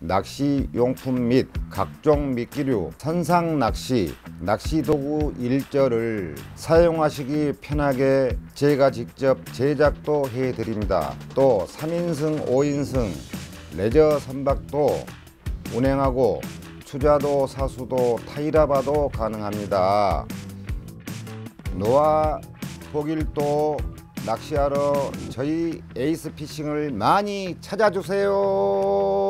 낚시용품 및 각종 미끼류, 선상 낚시, 낚시 도구 일절을 사용하시기 편하게 제가 직접 제작도 해드립니다. 또 3인승, 5인승 레저 선박도 운행하고 투자도 사수도 타이라바도 가능합니다. 노화 보길도 낚시하러 저희 에이스 피싱을 많이 찾아주세요.